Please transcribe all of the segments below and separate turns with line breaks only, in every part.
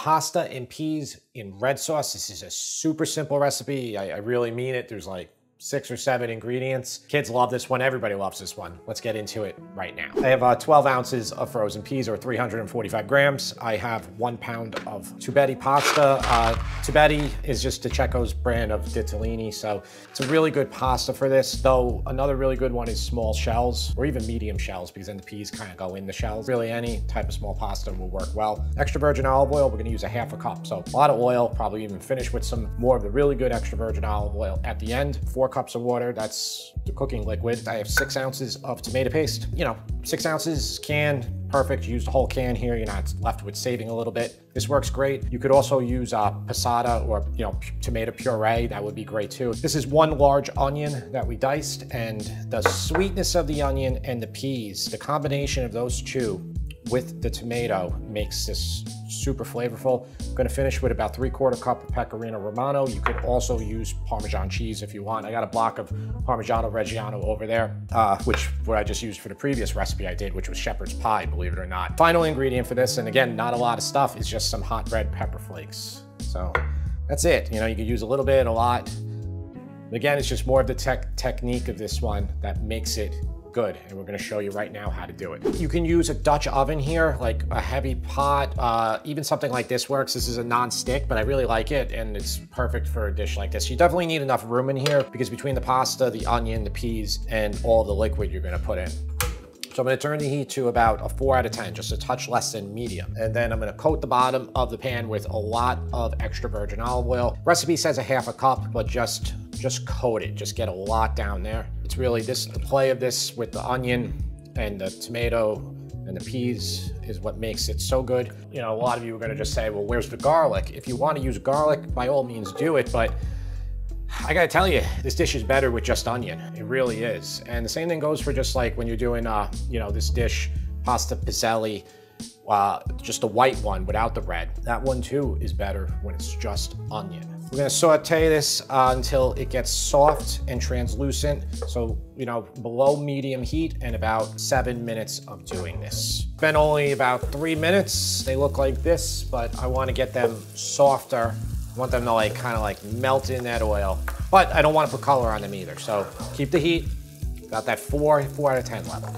pasta and peas in red sauce. This is a super simple recipe. I, I really mean it. There's like six or seven ingredients. Kids love this one. Everybody loves this one. Let's get into it right now. I have uh, 12 ounces of frozen peas or 345 grams. I have one pound of tubetti pasta. Uh, tubetti is just De Cecco's brand of ditalini, so it's a really good pasta for this. Though another really good one is small shells or even medium shells because then the peas kind of go in the shells. Really any type of small pasta will work well. Extra virgin olive oil, we're gonna use a half a cup. So a lot of oil, probably even finish with some more of the really good extra virgin olive oil at the end. Four cups of water. That's the cooking liquid. I have six ounces of tomato paste. You know, six ounces can, perfect. Use the whole can here. You're not left with saving a little bit. This works great. You could also use uh, passata or, you know, tomato puree. That would be great too. This is one large onion that we diced and the sweetness of the onion and the peas, the combination of those two with the tomato makes this super flavorful. I'm gonna finish with about three quarter cup of Pecorino Romano. You could also use Parmesan cheese if you want. I got a block of Parmigiano Reggiano over there, uh, which what I just used for the previous recipe I did, which was shepherd's pie, believe it or not. Final ingredient for this, and again, not a lot of stuff, is just some hot red pepper flakes. So that's it. You know, you could use a little bit, a lot. Again, it's just more of the tech technique of this one that makes it good. And we're gonna show you right now how to do it. You can use a Dutch oven here, like a heavy pot. Uh, even something like this works. This is a non-stick, but I really like it and it's perfect for a dish like this. You definitely need enough room in here because between the pasta, the onion, the peas, and all the liquid you're gonna put in. So I'm gonna turn the heat to about a four out of 10, just a touch less than medium. And then I'm gonna coat the bottom of the pan with a lot of extra virgin olive oil. Recipe says a half a cup, but just, just coat it. Just get a lot down there. It's really this, the play of this with the onion and the tomato and the peas is what makes it so good. You know, a lot of you are gonna just say, well, where's the garlic? If you wanna use garlic, by all means do it, but I gotta tell you, this dish is better with just onion. It really is. And the same thing goes for just like when you're doing, uh, you know, this dish, pasta piselli, uh, just the white one without the red. That one too is better when it's just onion. We're gonna saute this uh, until it gets soft and translucent. So, you know, below medium heat and about seven minutes of doing this. Been only about three minutes. They look like this, but I wanna get them softer. I want them to like kind of like melt in that oil. But I don't wanna put color on them either. So keep the heat, about that four, four out of 10 level.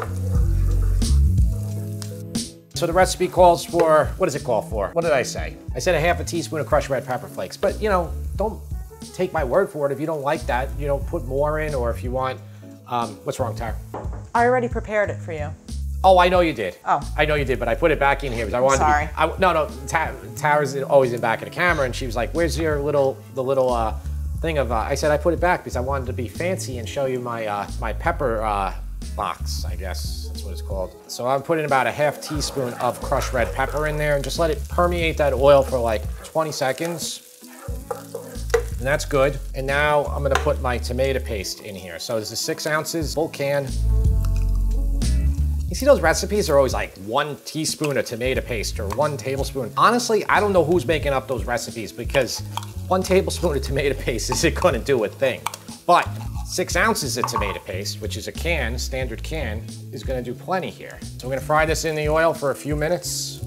So the recipe calls for, what does it call for? What did I say? I said a half a teaspoon of crushed red pepper flakes, but you know, don't take my word for it. If you don't like that, you know, put more in, or if you want, um, what's wrong, Tara?
I already prepared it for you.
Oh, I know you did.
Oh.
I know you did, but I put it back in here because I wanted
Sorry.
to be, I, no, no, Ta- Tara's always in back of the camera and she was like, where's your little, the little uh, thing of, uh, I said I put it back because I wanted to be fancy and show you my, uh, my pepper uh, box, I guess that's what it's called. So I'm putting about a half teaspoon of crushed red pepper in there and just let it permeate that oil for like 20 seconds. And that's good. And now I'm gonna put my tomato paste in here. So this is six ounces, full can. You see those recipes are always like one teaspoon of tomato paste or one tablespoon. Honestly, I don't know who's making up those recipes because one tablespoon of tomato paste isn't gonna do a thing. But six ounces of tomato paste, which is a can, standard can, is gonna do plenty here. So we're gonna fry this in the oil for a few minutes.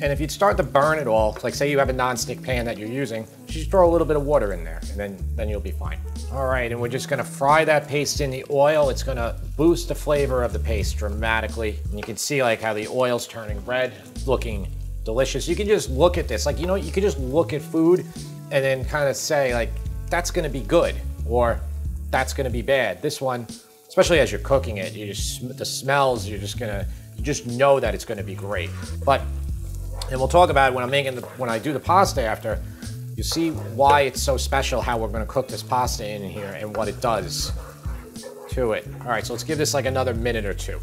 And if you'd start to burn it all, like say you have a non-stick pan that you're using, just throw a little bit of water in there and then, then you'll be fine. All right, and we're just gonna fry that paste in the oil. It's gonna boost the flavor of the paste dramatically. And you can see like how the oil's turning red, looking delicious. You can just look at this, like, you know, you can just look at food and then kind of say like, that's gonna be good or that's gonna be bad. This one, especially as you're cooking it, you just, the smells, you're just gonna, you just know that it's gonna be great. But and we'll talk about it when I'm making the, when I do the pasta after. You see why it's so special how we're gonna cook this pasta in here and what it does to it. All right, so let's give this like another minute or two.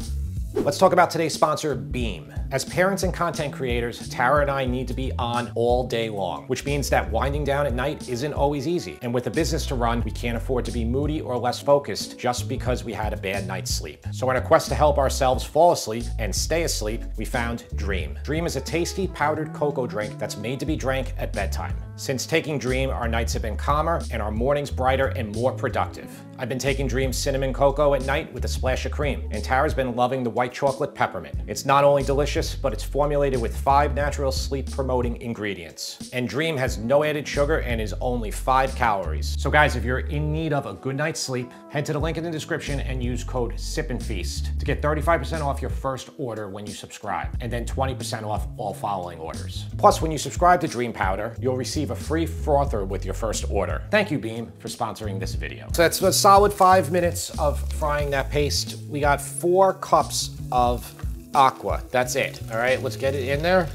Let's talk about today's sponsor, Beam. As parents and content creators, Tara and I need to be on all day long, which means that winding down at night isn't always easy. And with a business to run, we can't afford to be moody or less focused just because we had a bad night's sleep. So in a quest to help ourselves fall asleep and stay asleep, we found Dream. Dream is a tasty powdered cocoa drink that's made to be drank at bedtime. Since taking Dream, our nights have been calmer and our mornings brighter and more productive. I've been taking Dream cinnamon cocoa at night with a splash of cream, and Tara's been loving the white chocolate peppermint. It's not only delicious, delicious, but it's formulated with five natural sleep promoting ingredients. And Dream has no added sugar and is only five calories. So guys, if you're in need of a good night's sleep, head to the link in the description and use code SIP and Feast to get 35% off your first order when you subscribe, and then 20% off all following orders. Plus, when you subscribe to Dream Powder, you'll receive a free frother with your first order. Thank you, Beam, for sponsoring this video. So that's a solid five minutes of frying that paste. We got four cups of aqua. That's it. All right, let's get it in there.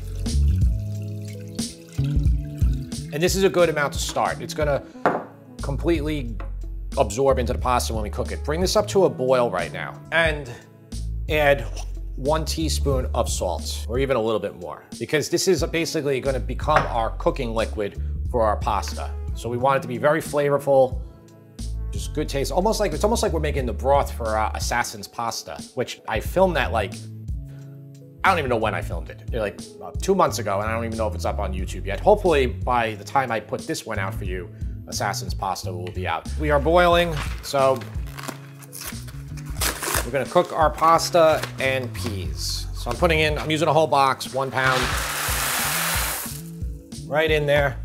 And this is a good amount to start. It's gonna completely absorb into the pasta when we cook it. Bring this up to a boil right now and add one teaspoon of salt or even a little bit more because this is basically gonna become our cooking liquid for our pasta. So we want it to be very flavorful, just good taste. Almost like, it's almost like we're making the broth for uh, Assassin's Pasta, which I filmed that like I don't even know when I filmed it. Like uh, two months ago, and I don't even know if it's up on YouTube yet. Hopefully, by the time I put this one out for you, Assassin's Pasta will be out. We are boiling, so we're gonna cook our pasta and peas. So I'm putting in, I'm using a whole box, one pound, right in there,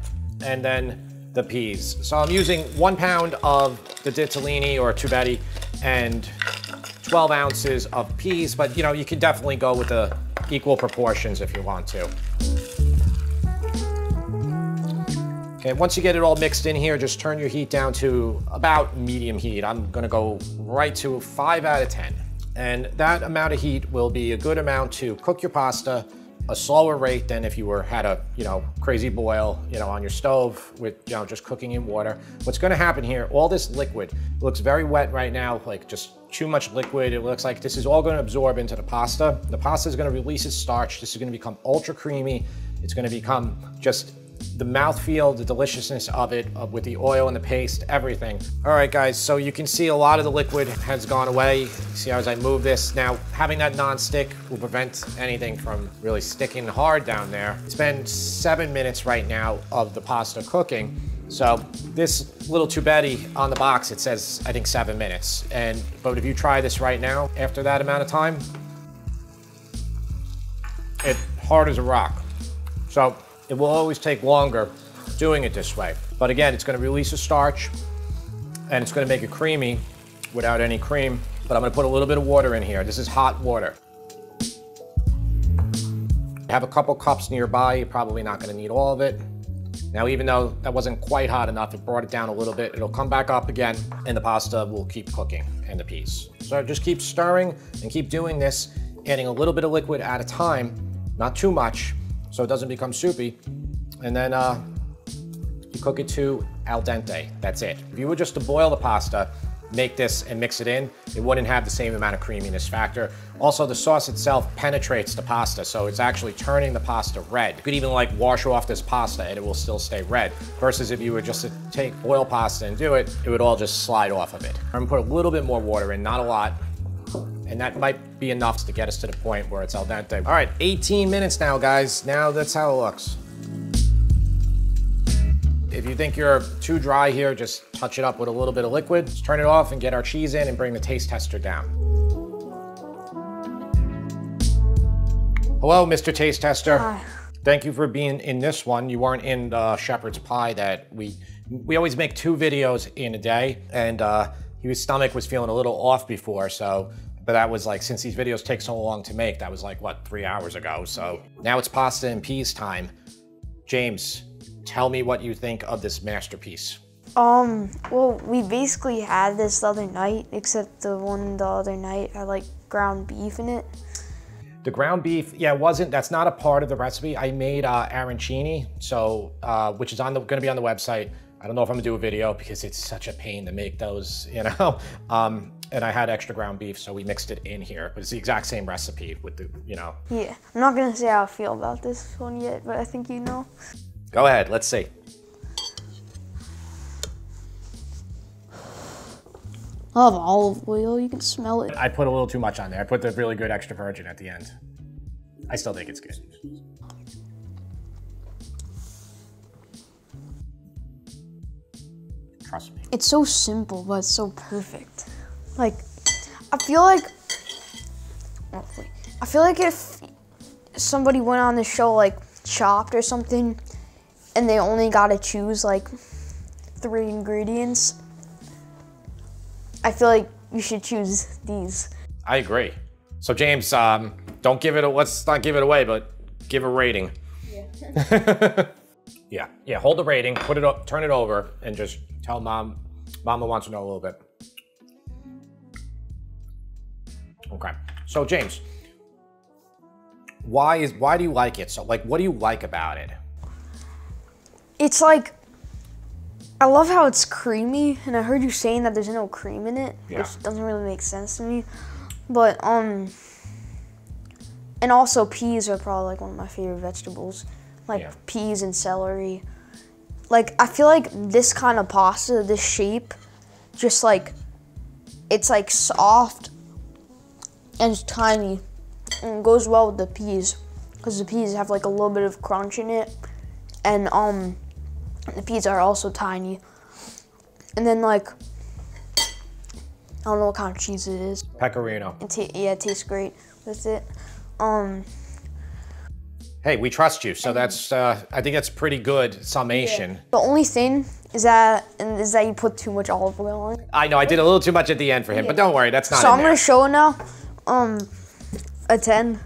and then the peas. So I'm using one pound of the ditalini or tubetti and 12 ounces of peas, but you know, you can definitely go with the equal proportions if you want to. Okay, once you get it all mixed in here, just turn your heat down to about medium heat. I'm gonna go right to five out of 10. And that amount of heat will be a good amount to cook your pasta a slower rate than if you were had a you know crazy boil you know on your stove with you know just cooking in water. What's going to happen here? All this liquid looks very wet right now, like just too much liquid. It looks like this is all going to absorb into the pasta. The pasta is going to release its starch. This is going to become ultra creamy. It's going to become just the mouthfeel, the deliciousness of it, uh, with the oil and the paste, everything. All right, guys, so you can see a lot of the liquid has gone away. See how as I move this. Now, having that non-stick will prevent anything from really sticking hard down there. It's been seven minutes right now of the pasta cooking. So this little tubetti on the box, it says, I think seven minutes. And, but if you try this right now, after that amount of time, it hard as a rock. So it will always take longer doing it this way. But again, it's gonna release the starch and it's gonna make it creamy without any cream. But I'm gonna put a little bit of water in here. This is hot water. Have a couple cups nearby. You're probably not gonna need all of it. Now, even though that wasn't quite hot enough, it brought it down a little bit. It'll come back up again and the pasta will keep cooking and the peas. So just keep stirring and keep doing this, adding a little bit of liquid at a time, not too much, so it doesn't become soupy. And then uh, you cook it to al dente. That's it. If you were just to boil the pasta, make this and mix it in, it wouldn't have the same amount of creaminess factor. Also, the sauce itself penetrates the pasta, so it's actually turning the pasta red. You could even like wash off this pasta and it will still stay red. Versus if you were just to take oil pasta and do it, it would all just slide off of it. I'm gonna put a little bit more water in, not a lot, and that might be enough to get us to the point where it's al dente. All right, 18 minutes now, guys. Now that's how it looks. If you think you're too dry here, just touch it up with a little bit of liquid. Just turn it off and get our cheese in and bring the taste tester down. Hello, Mr. Taste Tester. Hi. Thank you for being in this one. You weren't in the shepherd's pie that we, we always make two videos in a day and uh, his stomach was feeling a little off before, so but that was like, since these videos take so long to make, that was like, what, three hours ago. So now it's pasta and peas time. James, tell me what you think of this masterpiece.
Um, well, we basically had this the other night, except the one the other night had like ground beef in it.
The ground beef, yeah, wasn't, that's not a part of the recipe. I made uh, arancini, so, uh, which is on the, gonna be on the website. I don't know if I'm gonna do a video because it's such a pain to make those, you know? Um, and I had extra ground beef, so we mixed it in here. But it's the exact same recipe with the, you know.
Yeah, I'm not gonna say how I feel about this one yet, but I think you know.
Go ahead, let's see.
I love olive oil, you can smell it.
I put a little too much on there. I put the really good extra virgin at the end. I still think it's good. Trust me.
It's so simple, but it's so perfect. Like, I feel like, I feel like if somebody went on the show like Chopped or something, and they only got to choose like three ingredients, I feel like you should choose these.
I agree. So James, um, don't give it. A, let's not give it away, but give a rating. Yeah. yeah. Yeah. Hold the rating. Put it up. Turn it over, and just tell mom. Mama wants to know a little bit. Okay. So James, why is why do you like it? So like, what do you like about it?
It's like I love how it's creamy, and I heard you saying that there's no cream in it,
Yeah.
which doesn't really make sense to me. But um, and also peas are probably like one of my favorite vegetables, like
Yeah.
peas and celery. Like I feel like this kind of pasta, this shape, just like it's like soft and it's tiny, and it goes well with the peas, because the peas have like a little bit of crunch in it, and um. The peas are also tiny. And then like I don't know what kind of cheese it is.
Pecorino.
It yeah, it tastes great with it. Um
Hey, we trust you. So that's. Uh, I think that's pretty good summation.
the only thing is that is that you put too much olive oil on it.
I know I did a little too much at the end for him, but don't worry, that's not.
So
in
I'm
there.
gonna show it now. Um a ten.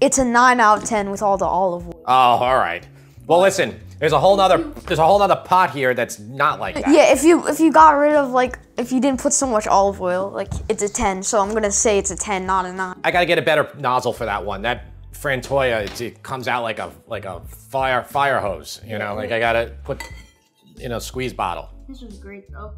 It's a nine out of ten with all the olive oil.
Oh, all right. Well, listen. There's a whole nother. There's a whole nother pot here that's not like that.
Yeah, if you if you got rid of like if you didn't put so much olive oil, like it's a ten. So I'm gonna say it's a ten, not a nine.
I gotta get a better nozzle for that one. That Frantoia, it, it comes out like a like a fire fire hose. You know, like I gotta put in a squeeze bottle.
This was great though.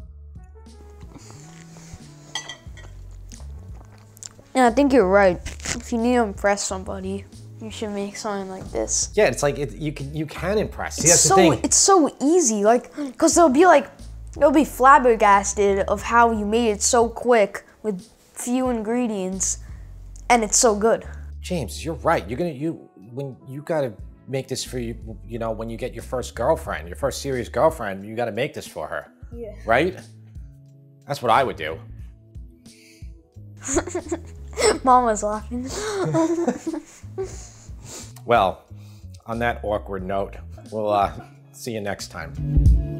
Yeah, I think you're right. If you need to impress somebody, you should make something like this.
Yeah, it's like it, you can you can impress. See,
It's
that's
so
the thing.
it's so easy, like, cause they'll be like, they'll be flabbergasted of how you made it so quick with few ingredients, and it's so good.
James, you're right. You're gonna you when you gotta make this for you. You know, when you get your first girlfriend, your first serious girlfriend, you gotta make this for her.
Yeah.
Right? That's what I would do.
Mom was laughing.
Well, on that awkward note, we'll uh, see you next time.